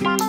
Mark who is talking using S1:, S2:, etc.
S1: Bye.